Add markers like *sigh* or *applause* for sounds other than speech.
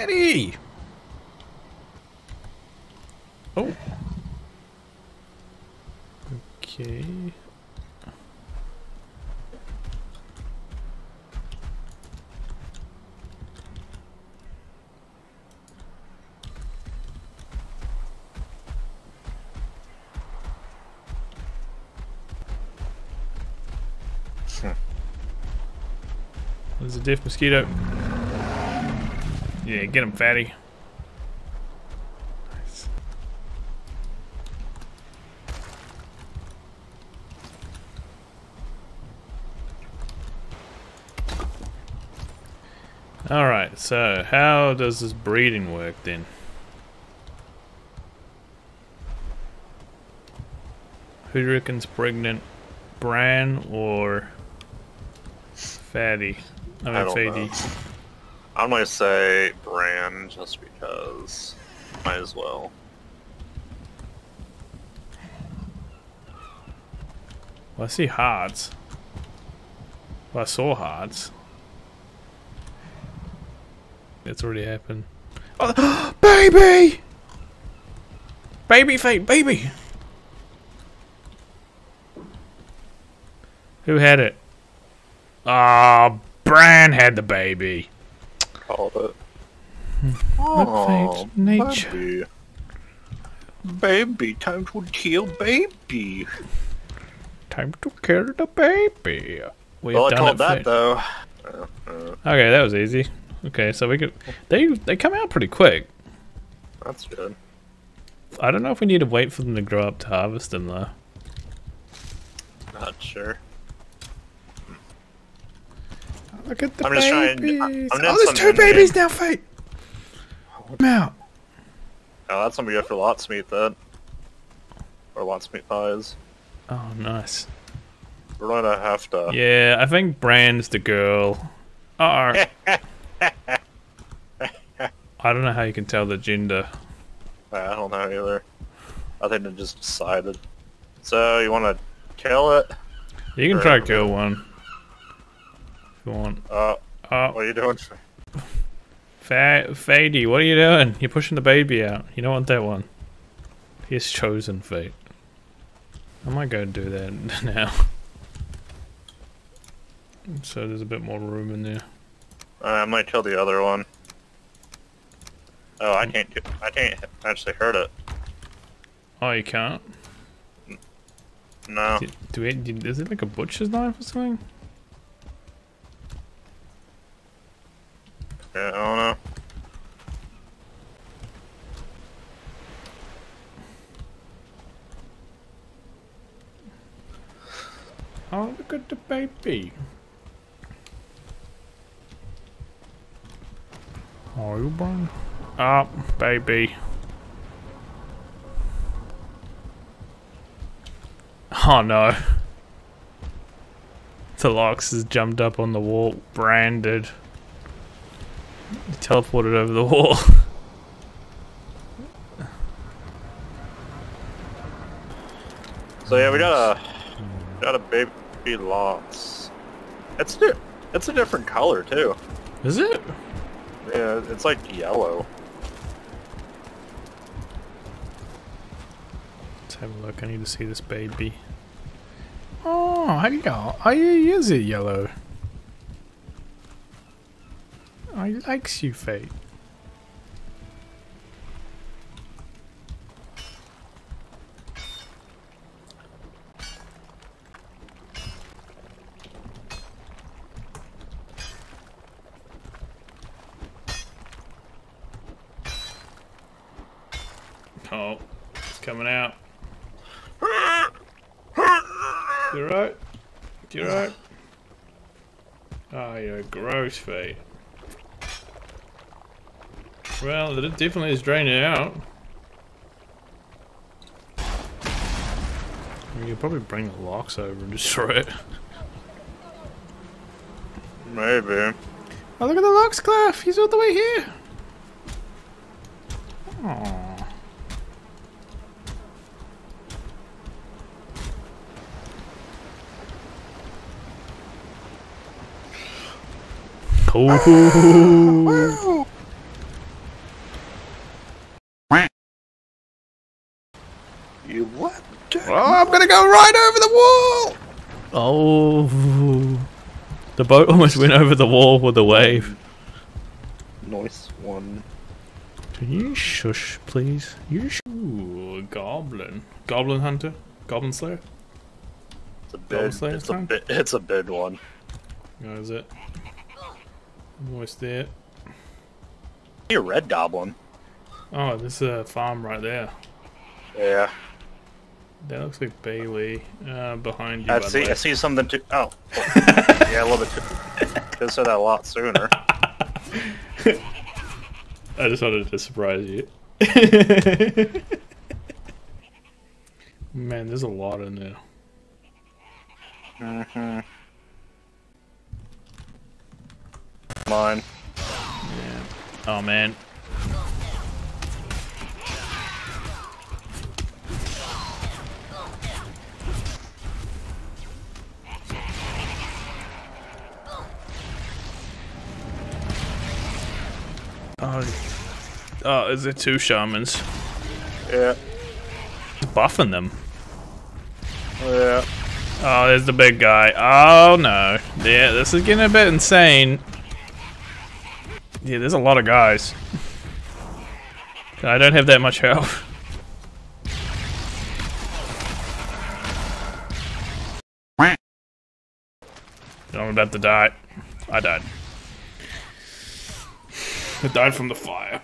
fatty. Oh. Okay. There's a deaf mosquito. Yeah, get him, fatty. Nice. Alright, so how does this breeding work then? Who reckon's pregnant? Bran or Fatty? I mean, I Fady. know. I'm gonna say Bran just because. Might as well. Well, I see hearts. Well, I saw hearts. It's already happened. Oh, *gasps* baby! Baby fate, baby! Who had it? Ah, Bran had the baby. Called it. Fate? Nature. Baby. Baby, time to kill baby. Time to kill the baby. We've well, I called that though. Okay, that was easy. Okay, so we could. They they come out pretty quick. that's good. I don't know if we need to wait for them to grow up to harvest them though. Not sure. Look at the I'm just trying- babies. I'm oh, there's two in-game. babies now, Fate. I'm out. Oh, that's gonna be good for lox meat then. Or lox meat pies. Oh, nice. We're gonna have to. Yeah, I think Bran's the girl. Oh, *laughs* I don't know how you can tell the gender. I don't know either. I think they just decided. So you want to kill it? You can Or- try to kill one want. Uh, Oh, what are you doing? Fa- Fady, what are you doing? You're pushing the baby out. You don't want that one. He's chosen fate. I might go and do that *laughs* now. So there's a bit more room in there. Uh, I might kill the other one. Oh, I can't. do- I can't actually hurt it. Oh, you can't? No. Do, do it, do, is it like a butcher's knife or something? Yeah, I don't know. Oh, look at the baby. Oh, you born? Oh, baby. Oh no. Deluxe has jumped up on the wall, branded. He teleported over the wall. So yeah, we got a got a baby lox. It's di- it's a different color too. Is it? Yeah, it's like yellow. Let's have a look. I need to see this baby. Oh, how do you go? Oh, he is it yellow. He likes you, Fate. Oh, it's coming out. You right? You right? Oh, ah, you're gross, Fate. Well, it definitely is draining out. You could probably bring the lox over and destroy it. Maybe. Oh, look at the lox, Cliff! He's all the way here! Aww. Ooh. *laughs* Oh, I'm gonna go right over the wall! Oh. The boat *laughs* almost went over the wall with the wave. Nice one. Can you shush, please? You sh- Ooh, a goblin. Goblin hunter? Goblin slayer? It's a Double big. slayer It's a time? big. It's a big one. Oh, is it? Almost there. Hey, a red goblin. Oh, there's a farm right there. Yeah. That looks like barley. Uh, behind you, I see. I see something too. Oh. *laughs* yeah, a little bit too. Could have said that a lot sooner. *laughs* I just wanted to surprise you. Man, there's a lot in there. mm-hmm. Mine. Yeah. Oh man. Oh, oh, is it two shamans? Yeah. Buffing them. Yeah. Oh, there's the big guy. Oh no. Yeah, this is getting a bit insane. Yeah, there's a lot of guys. I don't have that much health. I'm about to die. I died. I died from the fire.